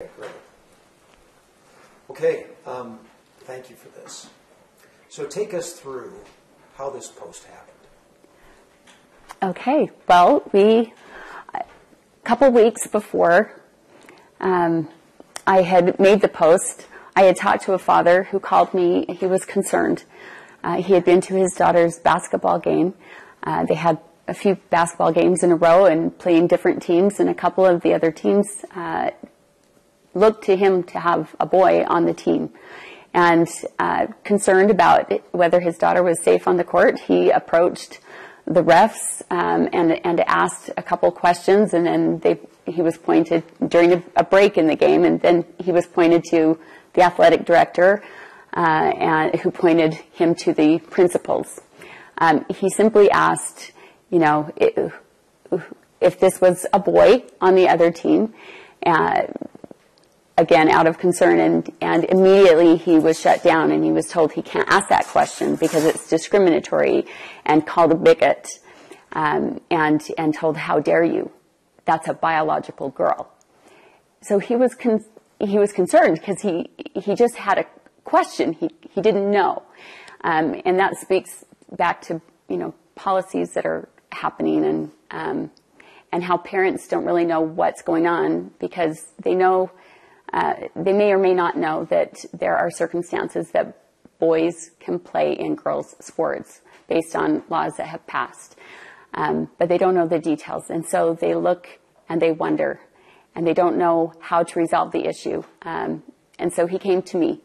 Great. Okay, um, thank you for this. So take us through how this post happened. Okay, well, we, a couple weeks before um, I had made the post, I had talked to a father who called me. He was concerned. Uh, he had been to his daughter's basketball game. Uh, they had a few basketball games in a row and playing different teams, and a couple of the other teams uh, looked to him to have a boy on the team. And uh, concerned about whether his daughter was safe on the court, he approached the refs um, and and asked a couple questions, and then they he was pointed during a, a, break in the game, and then he was pointed to the athletic director, uh, and who pointed him to the principals. Um, he simply asked, you know, if, this was a boy on the other team. Uh, again out of concern and, and immediately he was shut down and he was told he can't ask that question because it's discriminatory and called a bigot um, and, and told how dare you? That's a biological girl. So he was con- he was concerned because he he just had a question he, he didn't know. Um, and that speaks back to you know policies that are happening and um, and how parents don't really know what's going on because they know uh, they may or may not know that there are circumstances that boys can play in girls' sports based on laws that have passed. Um, but they don't know the details. And so they look and they wonder and they don't know how to resolve the issue. Um, and so he came to me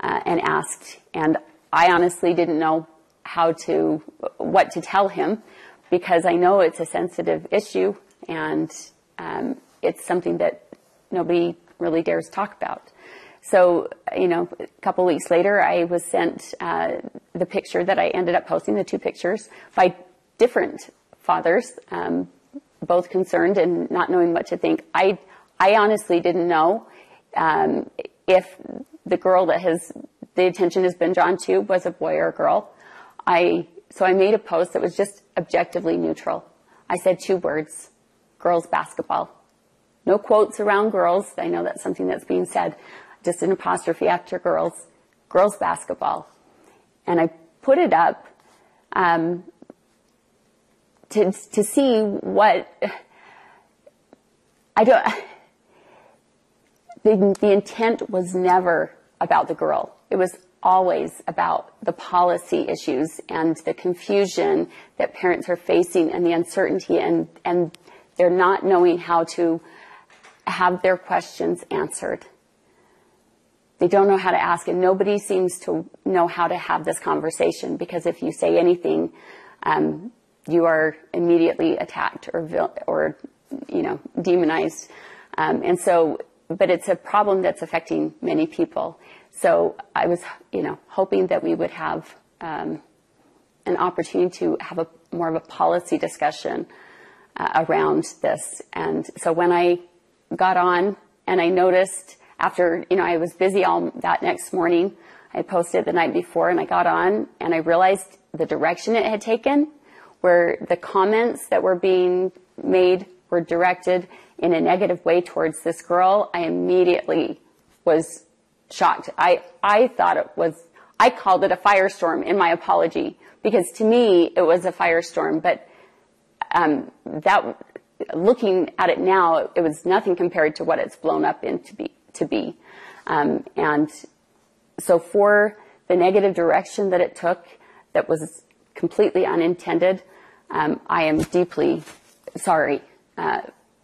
uh, and asked, and I honestly didn't know how to, what to tell him because I know it's a sensitive issue and um, it's something that nobody really dares talk about. So, you know, a couple weeks later, I was sent uh, the picture that I ended up posting, the two pictures, by different fathers, um, both concerned and not knowing what to think. I, I honestly didn't know um, if the girl that has the attention has been drawn to was a boy or a girl. I so I made a post that was just objectively neutral. I said two words: girls basketball. No quotes around girls. I know that's something that's being said. Just an apostrophe after girls. Girls basketball. And I put it up um, to to see what I don't. The, the intent was never about the girl. It was always about the policy issues and the confusion that parents are facing and the uncertainty and, and they're not knowing how to have their questions answered. They don't know how to ask, and nobody seems to know how to have this conversation because if you say anything, um, you are immediately attacked or, or you know, demonized. Um, and so, but it's a problem that's affecting many people. So I was, you know, hoping that we would have um, an opportunity to have a more of a policy discussion uh, around this. And so when I got on and I noticed after, you know, I was busy all that next morning. I posted the night before and I got on and I realized the direction it had taken where the comments that were being made were directed in a negative way towards this girl. I immediately was shocked. I, I thought it was, I called it a firestorm in my apology because to me it was a firestorm, but um, that looking at it now, it was nothing compared to what it's blown up into be, to be. Um, and so for the negative direction that it took, that was completely unintended, um, I am deeply sorry uh,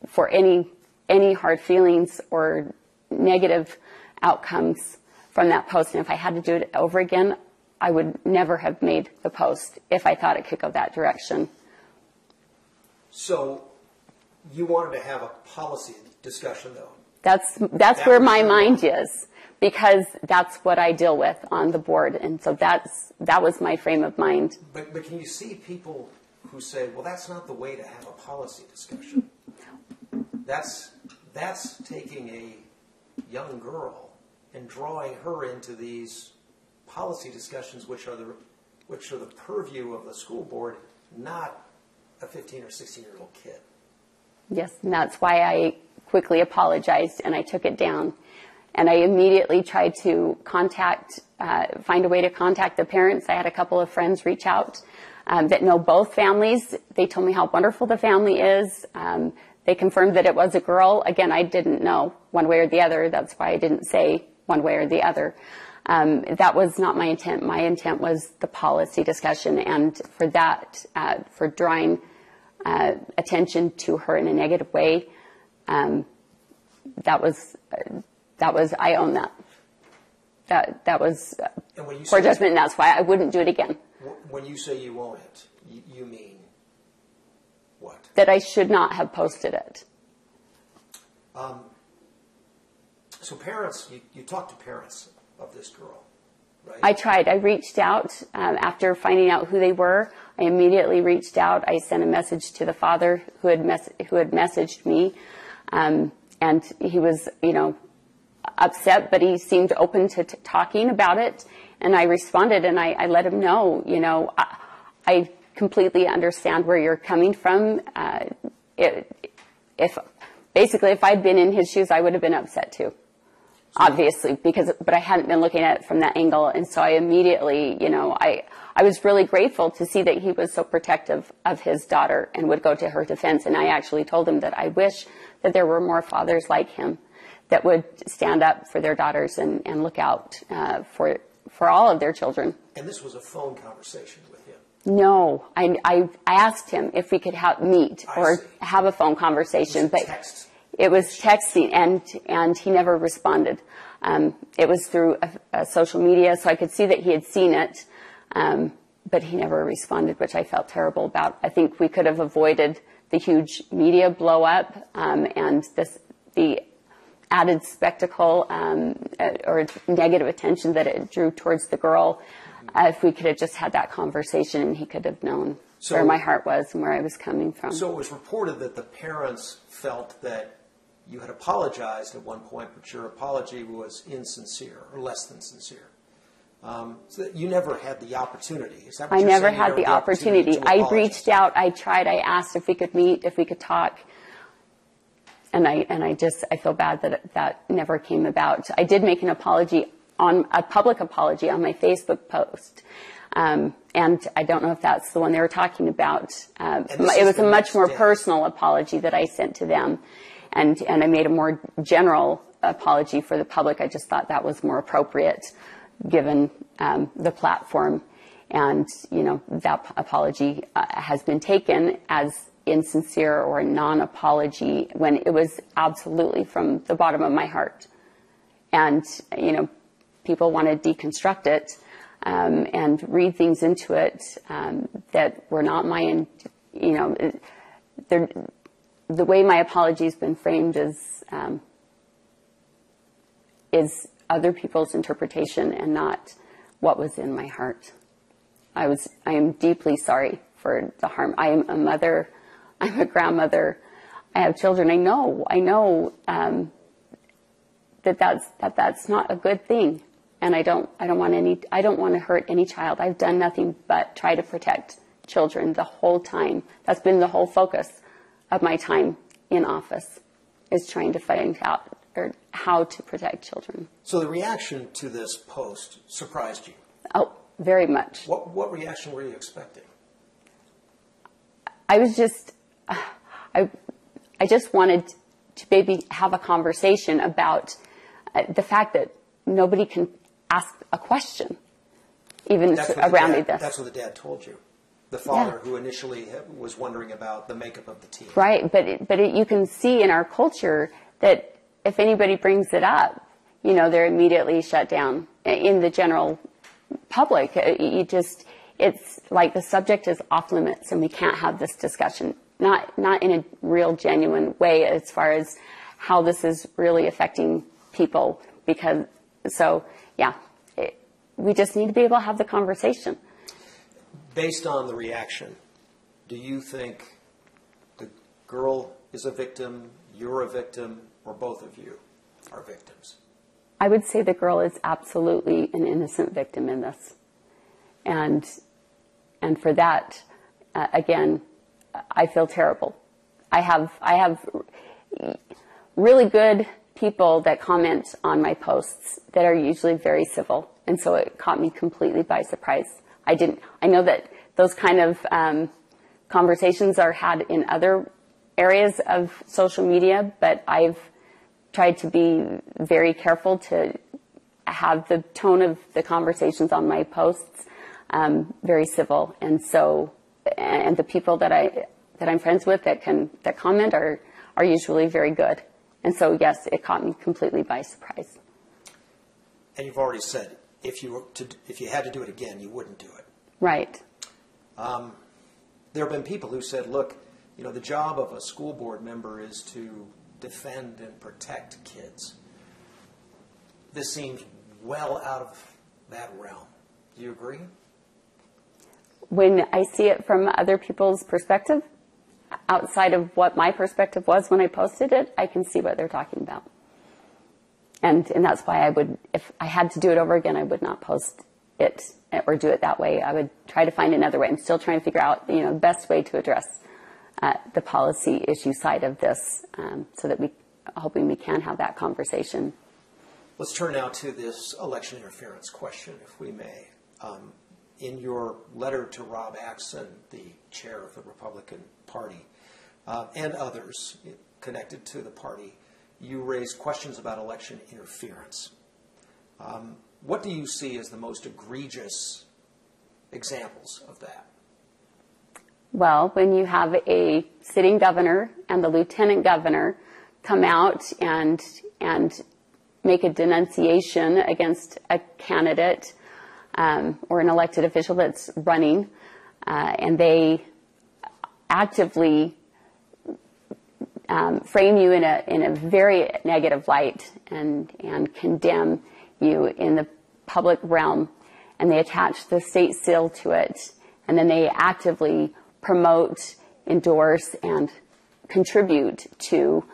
for any any hard feelings or negative outcomes from that post. And if I had to do it over again, I would never have made the post if I thought it could go that direction. So you wanted to have a policy discussion, though. That's that's that where my mind is because that's what I deal with on the board, and so that's that was my frame of mind. But but can you see people who say, well, that's not the way to have a policy discussion. That's that's taking a young girl and drawing her into these policy discussions, which are the which are the purview of the school board, not a 15 or 16 year old kid. Yes, and that's why I quickly apologized and I took it down. And I immediately tried to contact, uh, find a way to contact the parents. I had a couple of friends reach out um, that know both families. They told me how wonderful the family is. Um, they confirmed that it was a girl. Again, I didn't know one way or the other. That's why I didn't say one way or the other. Um, that was not my intent. My intent was the policy discussion, and for that, uh, for drawing uh, attention to her in a negative way, um, that was uh, that was I own that. That that was poor say, judgment, and that's why I wouldn't do it again. When you say you own it, you, you mean what? That I should not have posted it. Um, so parents, you, you talk to parents of this girl, right? I tried. I reached out um, after finding out who they were. I immediately reached out. I sent a message to the father who had mes- who had messaged me, um, and he was, you know, upset, but he seemed open to t- talking about it. And I responded, and I, I let him know, you know, I, I, completely understand where you're coming from. Uh, it, if basically, if I'd been in his shoes, I would have been upset too obviously, because, but I hadn't been looking at it from that angle. And so I immediately, you know, I, I was really grateful to see that he was so protective of his daughter and would go to her defense. And I actually told him that I wish that there were more fathers like him that would stand up for their daughters and, and look out uh, for, for all of their children. And this was a phone conversation with him? No, I, I, I asked him if we could have, meet I or see. have a phone conversation, but text. It was texting, and and he never responded. Um, it was through a, a social media, so I could see that he had seen it, um, but he never responded, which I felt terrible about. I think we could have avoided the huge media blow up um, and this the added spectacle um, or negative attention that it drew towards the girl. Uh, if we could have just had that conversation, and he could have known so, where my heart was and where I was coming from. So it was reported that the parents felt that you had apologized at one point, but your apology was insincere or less than sincere. Um, so you never had the opportunity. Is that I never had the, opportunity. opportunity I reached out. I tried. I asked if we could meet, if we could talk, and I and I just I feel bad that that never came about. I did make an apology on a public apology on my Facebook post. Um, and I don't know if that's the one they were talking about. Um, it was a much more personal apology that I sent to them and, and I made a more general apology for the public. I just thought that was more appropriate given um, the platform. And, you know, that apology uh, has been taken as insincere or non-apology when it was absolutely from the bottom of my heart. And, you know, people want to deconstruct it um, and read things into it um, that were not my, you know, they're, the way my apology has been framed is um, is other people's interpretation and not what was in my heart. I was I am deeply sorry for the harm. I am a mother. I'm a grandmother. I have children. I know. I know um, that that's that that's not a good thing, and I don't I don't want any I don't want to hurt any child. I've done nothing but try to protect children the whole time. That's been the whole focus of my time in office is trying to find out or how to protect children. So the reaction to this post surprised you? Oh, very much. What what reaction were you expecting? I was just I I just wanted to maybe have a conversation about uh, the fact that nobody can ask a question even around dad, this. That's what the dad told you the father yeah. who initially was wondering about the makeup of the team. Right, but it, but it, you can see in our culture that if anybody brings it up, you know, they're immediately shut down in the general public. Uh, you just it's like the subject is off limits and we can't have this discussion. Not not in a real genuine way as far as how this is really affecting people because so yeah, it, we just need to be able to have the conversation based on the reaction, do you think the girl is a victim, you're a victim, or both of you are victims? I would say the girl is absolutely an innocent victim in this. And, and for that, uh, again, I feel terrible. I have, I have really good people that comment on my posts that are usually very civil, and so it caught me completely by surprise. I didn't. I know that those kind of um, conversations are had in other areas of social media, but I've tried to be very careful to have the tone of the conversations on my posts um, very civil, and so and the people that I that I'm friends with that can that comment are are usually very good, and so yes, it caught me completely by surprise. And you've already said if you were to if you had to do it again, you wouldn't do it. Right. Um, there have been people who said, look, you know, the job of a school board member is to defend and protect kids. This seems well out of that realm. Do you agree? When I see it from other people's perspective, outside of what my perspective was when I posted it, I can see what they're talking about. And, and that's why I would, if I had to do it over again, I would not post it or do it that way. I would try to find another way. I'm still trying to figure out, you know, the best way to address uh, the policy issue side of this um, so that we, hoping we can have that conversation. Let's turn now to this election interference question, if we may. Um, in your letter to Rob Axson, the chair of the Republican Party, uh, and others connected to the party, you raised questions about election interference. Um, what do you see as the most egregious examples of that? Well, when you have a sitting governor and the lieutenant governor come out and and make a denunciation against a candidate um, or an elected official that's running, uh, and they actively um, frame you in a in a very negative light and and condemn you in the public realm, and they attach the state seal to it, and then they actively promote, endorse, and contribute to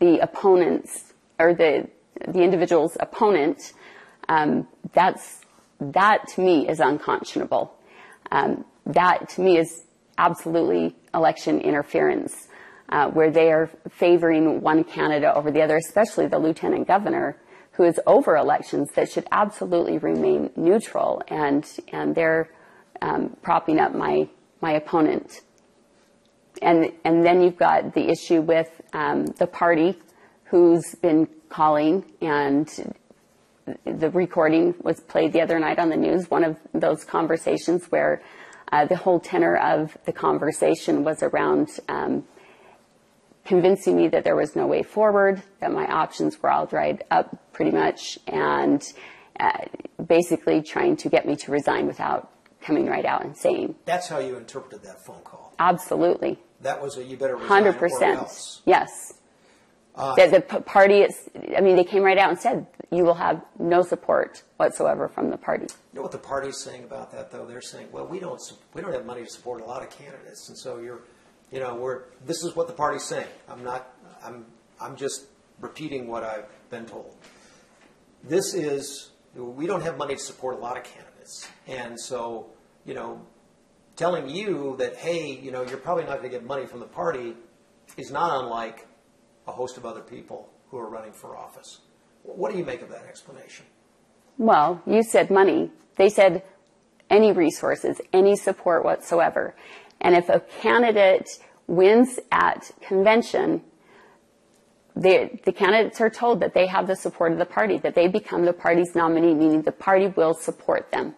the opponent's or the the individual's opponent. Um, that's that to me is unconscionable. Um, that to me is absolutely election interference, uh, where they are favoring one candidate over the other, especially the lieutenant governor, who is over elections that should absolutely remain neutral, and and they're um, propping up my my opponent. And and then you've got the issue with um, the party, who's been calling and the recording was played the other night on the news. One of those conversations where uh, the whole tenor of the conversation was around um, convincing me that there was no way forward, that my options were all dried up pretty much, and uh, basically trying to get me to resign without coming right out and saying. That's how you interpreted that phone call. Absolutely. That was a you better resign 100%. Or else. Yes. Uh, the, the party, is, I mean, they came right out and said you will have no support whatsoever from the party. You know what the party's saying about that, though? They're saying, well, we don't we don't have money to support a lot of candidates, and so you're, you know, we're this is what the party's saying. I'm not, I'm, I'm just repeating what I've been told. This is we don't have money to support a lot of candidates, and so you know, telling you that hey, you know, you're probably not going to get money from the party is not unlike a host of other people who are running for office. What do you make of that explanation? Well, you said money. They said any resources, any support whatsoever. And if a candidate wins at convention, the, the candidates are told that they have the support of the party, that they become the party's nominee, meaning the party will support them.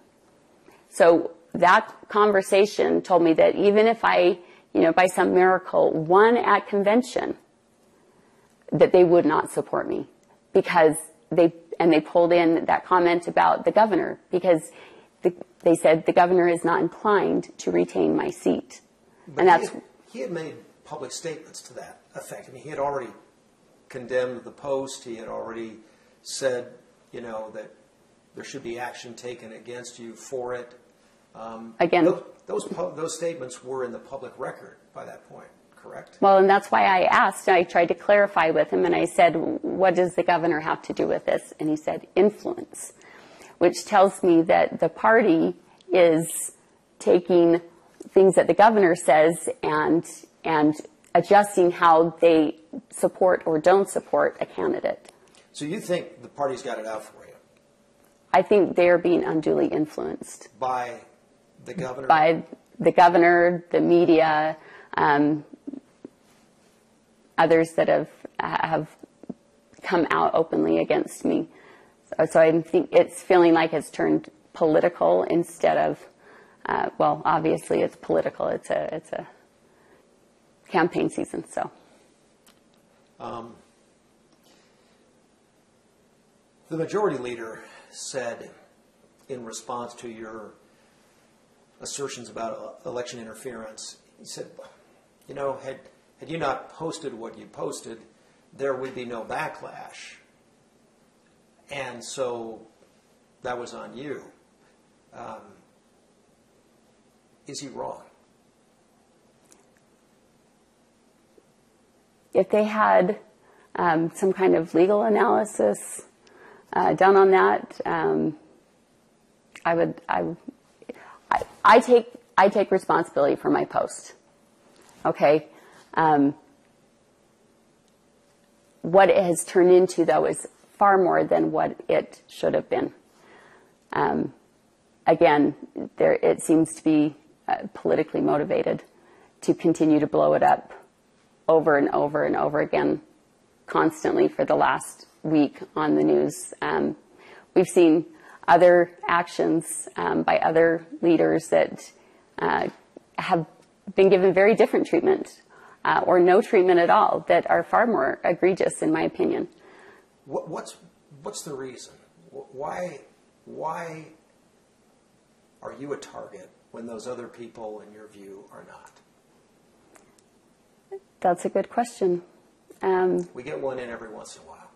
So that conversation told me that even if I, you know, by some miracle won at convention, that they would not support me because they and they pulled in that comment about the governor because the, they said the governor is not inclined to retain my seat, but and that's he had, he had made public statements to that effect. I mean, he had already condemned the post. He had already said, you know, that there should be action taken against you for it. Um, Again, those, those, those statements were in the public record by that point correct? Well, and that's why I asked. I tried to clarify with him, and I said, "What does the governor have to do with this?" And he said, "Influence," which tells me that the party is taking things that the governor says and and adjusting how they support or don't support a candidate. So you think the party's got it out for you I think they are being unduly influenced by the governor? by the governor, the media, um, others that have have come out openly against me. So, so I think it's feeling like it's turned political instead of, uh, well, obviously it's political. It's a it's a campaign season, so. The majority leader said, in response to your assertions about uh, election interference, he said, you know, had, had you not posted what you posted, there would be no backlash. And so that was on you. Um, is he wrong? if they had um, some kind of legal analysis uh, done on that, um, I would. I, I, I take I take responsibility for my post. Okay. Um, what it has turned into, though, is far more than what it should have been. Um, again, there it seems to be uh, politically motivated to continue to blow it up over and over and over again, constantly for the last week on the news. Um, we've seen other actions um, by other leaders that uh, have been given very different treatment uh, or no treatment at all that are far more egregious, in my opinion. What, what's what's the reason? Why why are you a target when those other people, in your view, are not? That's a good question. Um, We get one in every once in a while.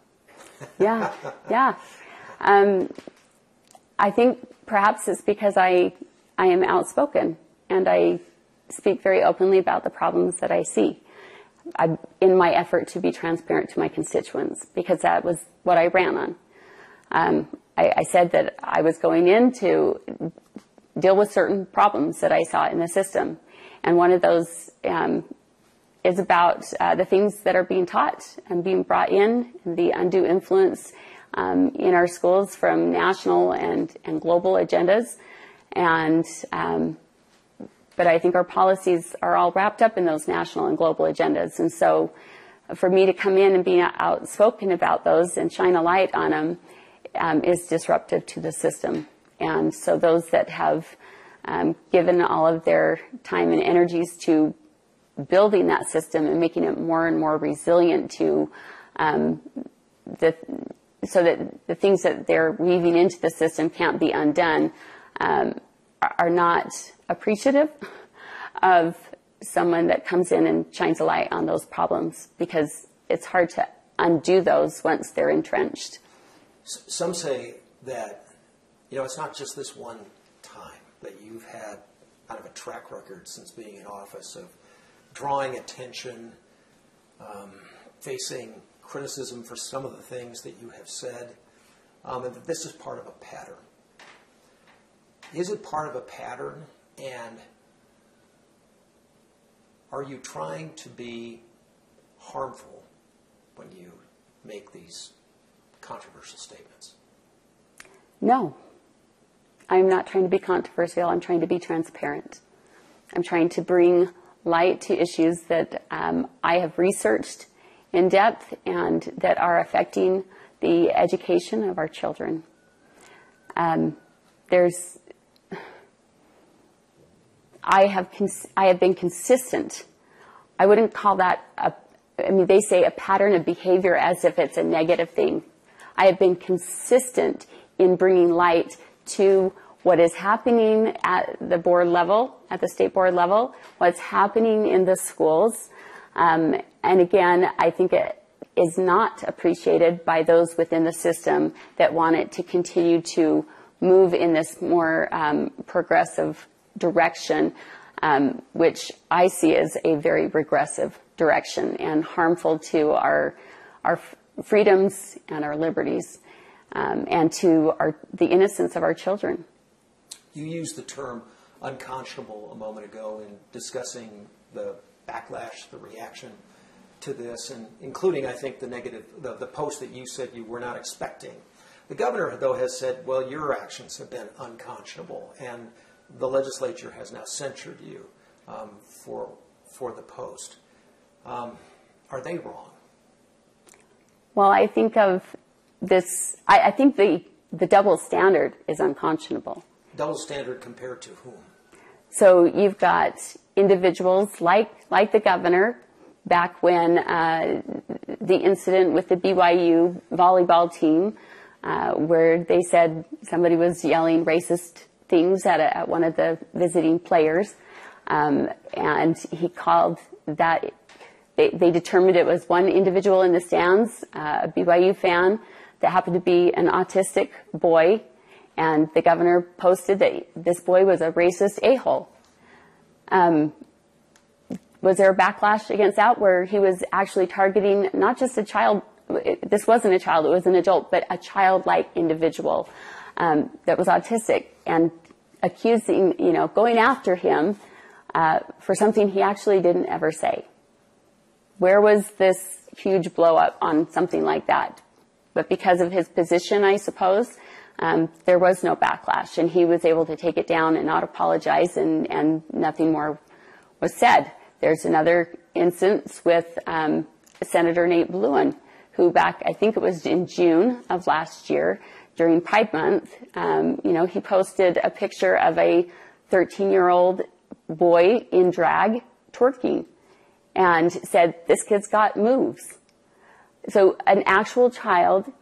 yeah, yeah. Um, I think perhaps it's because I I am outspoken and I speak very openly about the problems that I see. I, in my effort to be transparent to my constituents, because that was what I ran on. Um, I, I said that I was going in to deal with certain problems that I saw in the system, and one of those um, is about uh, the things that are being taught and being brought in, the undue influence um, in our schools from national and, and global agendas. And um, but I think our policies are all wrapped up in those national and global agendas. And so, for me to come in and be outspoken about those and shine a light on them um, is disruptive to the system. And so, those that have um, given all of their time and energies to building that system and making it more and more resilient to um, the so that the things that they're weaving into the system can't be undone um, are, are not appreciative of someone that comes in and shines a light on those problems because it's hard to undo those once they're entrenched. Some say that, you know, it's not just this one time that you've had kind of a track record since being in office of drawing attention, um, facing criticism for some of the things that you have said, um, and that this is part of a pattern. Is it part of a pattern, and are you trying to be harmful when you make these controversial statements? No, I'm not trying to be controversial. I'm trying to be transparent. I'm trying to bring light to issues that um, I have researched in depth and that are affecting the education of our children. Um, there's, I have, I have been consistent. I wouldn't call that a, I mean, they say a pattern of behavior as if it's a negative thing. I have been consistent in bringing light to what is happening at the board level, at the state board level, what's happening in the schools. Um, and again, I think it is not appreciated by those within the system that want it to continue to move in this more um, progressive direction, um, which I see as a very regressive direction and harmful to our our freedoms and our liberties, um, and to our the innocence of our children. You used the term unconscionable a moment ago in discussing the backlash, the reaction to this, and including, I think, the negative, the, the post that you said you were not expecting. The governor, though, has said, well, your actions have been unconscionable, and the legislature has now censured you um, for, for the post. Um, are they wrong? Well, I think of this, I, I think the, the double standard is unconscionable. Double standard compared to whom? So you've got individuals like, like the governor back when uh, the incident with the BYU volleyball team, uh, where they said somebody was yelling racist things at, a, at one of the visiting players, um, and he called that. They, they, determined it was one individual in the stands, uh, a BYU fan, that happened to be an autistic boy, and the governor posted that this boy was a racist a-hole. Um, was there a backlash against that where he was actually targeting not just a child, this wasn't a child, it was an adult, but a childlike individual um, that was autistic and accusing, you know, going after him uh, for something he actually didn't ever say. Where was this huge blow up on something like that? But because of his position, I suppose, um, there was no backlash, and he was able to take it down and not apologize, and, and nothing more was said. There's another instance with um, Senator Nate Blouin, who back, I think it was in June of last year, during Pride Month, um, you know, he posted a picture of a 13 year old boy in drag twerking and said, this kid's got moves. So an actual child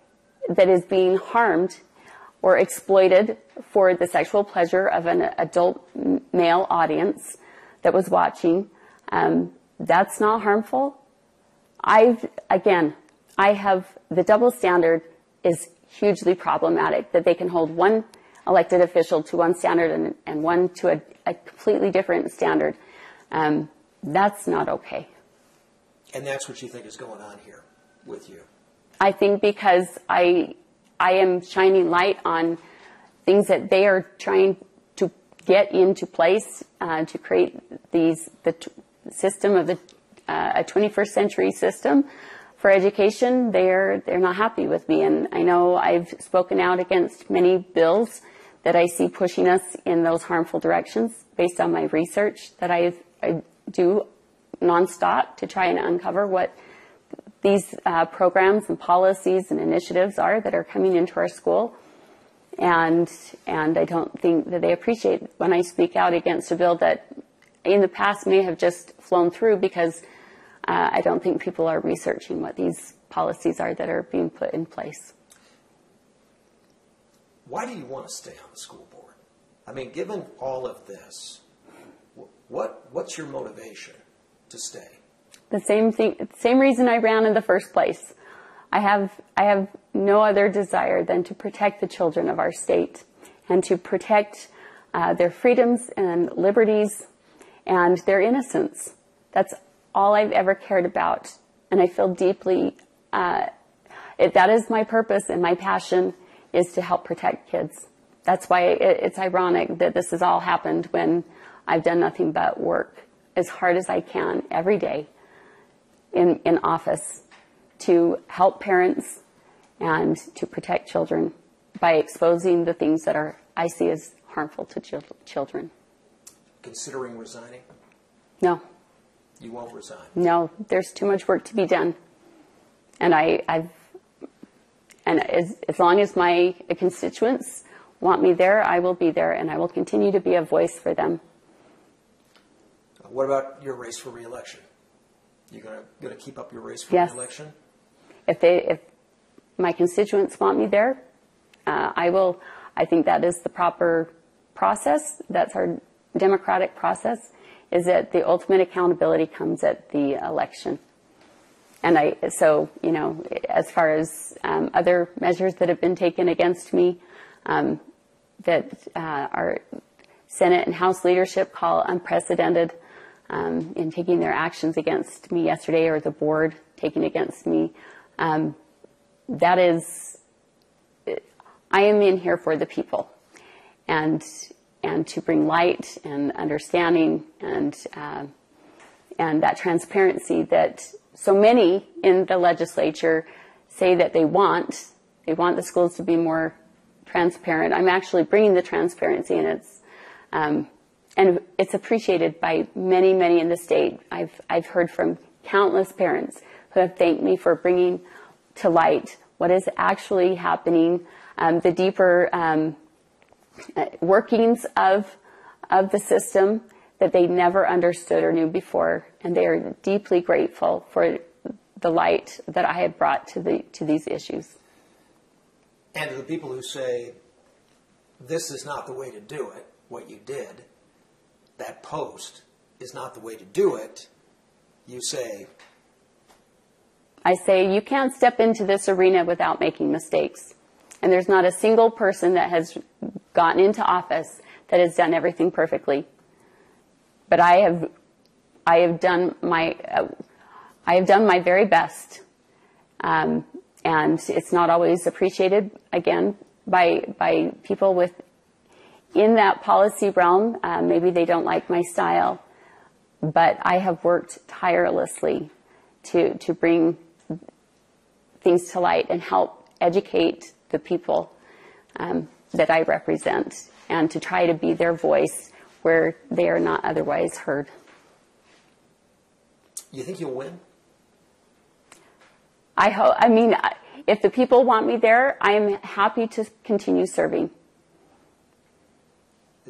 that is being harmed or exploited for the sexual pleasure of an adult male audience that was watching um, that's not harmful. I've, again, I have, the double standard is hugely problematic that they can hold one elected official to one standard and, and one to a, a, completely different standard. Um, that's not okay. And that's what you think is going on here with you? I think because I, I am shining light on things that they are trying to get into place uh, to create these the system of the, uh, a 21st century system for education, they're they're not happy with me, and I know I've spoken out against many bills that I see pushing us in those harmful directions based on my research that I, I do nonstop to try and uncover what these uh, programs and policies and initiatives are that are coming into our school. And, and I don't think that they appreciate when I speak out against a bill that in the past may have just flown through because uh, I don't think people are researching what these policies are that are being put in place. Why do you want to stay on the school board? I mean, given all of this, what what's your motivation to stay? The same thing, same reason I ran in the first place. I have I have no other desire than to protect the children of our state and to protect uh, their freedoms and liberties and their innocence. That's all I've ever cared about. And I feel deeply, uh, it, that is my purpose and my passion is to help protect kids. That's why it, it's ironic that this has all happened when I've done nothing but work as hard as I can every day in, in office to help parents and to protect children by exposing the things that are I see as harmful to children considering resigning? No. You won't resign? No, there's too much work to be done. And I, I've, and as, as long as my constituents want me there, I will be there and I will continue to be a voice for them. What about your race for reelection? You gonna gonna keep up your race for yes. reelection? If they if my constituents want me there, uh, I will. I think that is the proper process. That's our democratic process is that the ultimate accountability comes at the election. And I, so, you know, as far as um, other measures that have been taken against me, um, that uh, our Senate and House leadership call unprecedented um, in taking their actions against me yesterday, or the board taking against me, um, that is, I am in here for the people. And and to bring light and understanding and uh, and that transparency that so many in the legislature say that they want they want the schools to be more transparent. I'm actually bringing the transparency, and it's um, and it's appreciated by many, many in the state. I've I've heard from countless parents who have thanked me for bringing to light what is actually happening, um, the deeper um, workings of of the system that they never understood or knew before, and they are deeply grateful for the light that I have brought to the to these issues. And to the people who say this is not the way to do it, what you did, that post is not the way to do it, you say. I say you can't step into this arena without making mistakes. And there's not a single person that has gotten into office that has done everything perfectly. But I have, I have done my, uh, I have done my very best. Um, and it's not always appreciated again by by people with in that policy realm. Uh, maybe they don't like my style, but I have worked tirelessly to to bring things to light and help educate the people um, that I represent, and to try to be their voice where they are not otherwise heard. You think you'll win? I hope. I mean, if the people want me there, I am happy to continue serving.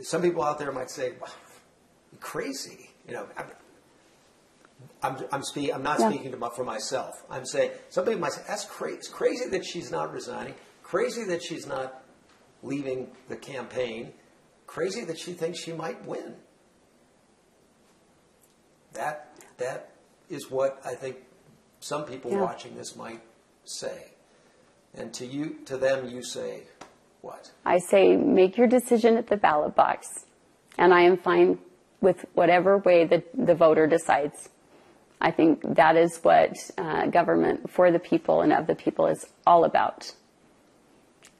Some people out there might say, well, "Crazy," you know. I'm, I'm, I'm, speak, I'm not yeah. speaking my, for myself. I'm saying some people might say, "That's crazy. It's crazy that she's not resigning. Crazy that she's not leaving the campaign. Crazy that she thinks she might win." That that is what I think some people yeah. watching this might say. And to you, to them, you say what? I say, make your decision at the ballot box, and I am fine with whatever way the, the voter decides. I think that is what uh, government for the people and of the people is all about.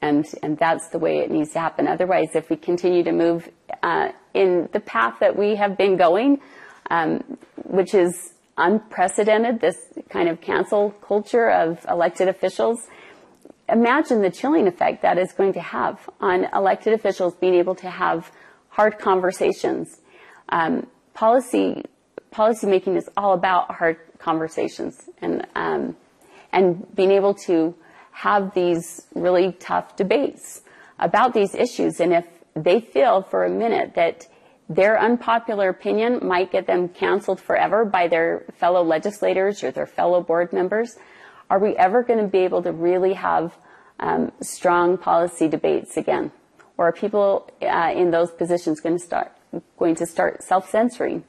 And, and that's the way it needs to happen. Otherwise, if we continue to move uh, in the path that we have been going, um, which is unprecedented, this kind of cancel culture of elected officials, imagine the chilling effect that is going to have on elected officials being able to have hard conversations. Um, policy policy making is all about hard conversations and um, and being able to have these really tough debates about these issues. And if they feel for a minute that their unpopular opinion might get them canceled forever by their fellow legislators or their fellow board members, are we ever going to be able to really have um, strong policy debates again? Or are people uh, in those positions going to start going to start self-censoring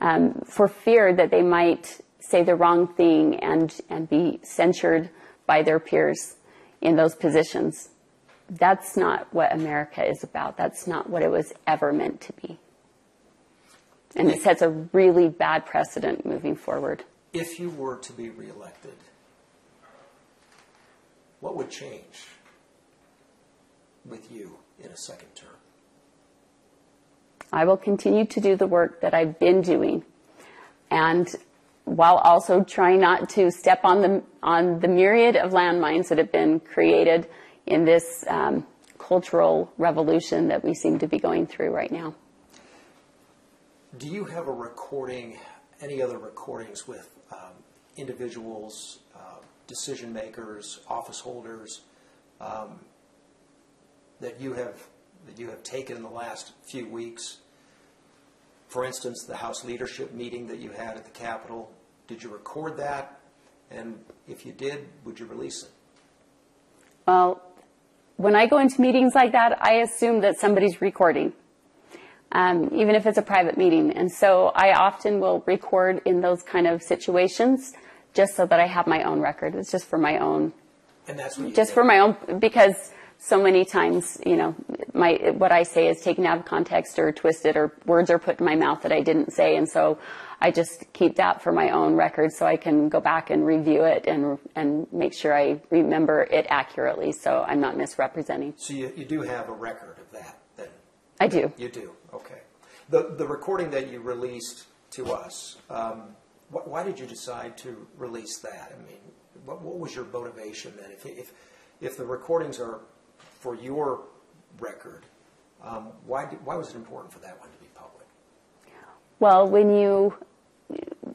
um, for fear that they might say the wrong thing and and be censured by their peers in those positions? That's not what America is about. That's not what it was ever meant to be. And it sets a really bad precedent moving forward. If you were to be reelected, what would change with you in a second term? I will continue to do the work that I've been doing. And while also trying not to step on the, on the myriad of landmines that have been created in this um, cultural revolution that we seem to be going through right now. Do you have a recording, any other recordings with um, individuals decision makers, office holders um, that you have that you have taken in the last few weeks? For instance, the House leadership meeting that you had at the Capitol. Did you record that? And if you did, would you release it? Well, when I go into meetings like that, I assume that somebody's recording, um, even if it's a private meeting. And so I often will record in those kind of situations just so that I have my own record. It's just for my own. And that's what just did. for my own because so many times, you know, my what I say is taken out of context or twisted or words are put in my mouth that I didn't say, and so I just keep that for my own record so I can go back and review it and and make sure I remember it accurately, so I'm not misrepresenting. So you, you do have a record of that, then? I do. You do. Okay. The the recording that you released to us. Um, wh- why did you decide to release that? I mean, what, what was your motivation then? If, if, if the recordings are for your record, um, why, did, why was it important for that one to be public? Well, when you,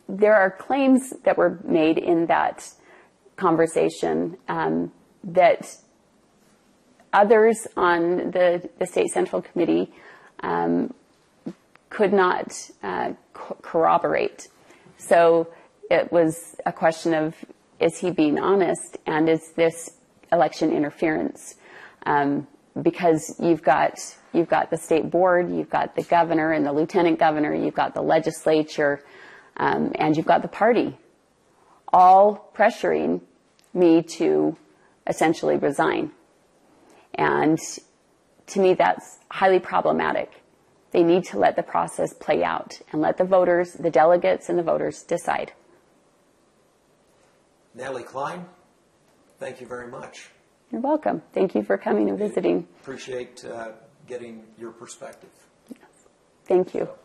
there are claims that were made in that conversation um, that others on the, the state central committee um, could not uh, co- corroborate. So it was a question of is he being honest and is this election interference? Um, because you've got you've got the state board, you've got the governor and the lieutenant governor, you've got the legislature, um, and you've got the party, all pressuring me to essentially resign. And to me, that's highly problematic. They need to let the process play out and let the voters, the delegates, and the voters decide. Natalie Cline, thank you very much. You're welcome. Thank you for coming and visiting. Appreciate uh, getting your perspective. Thank you. So,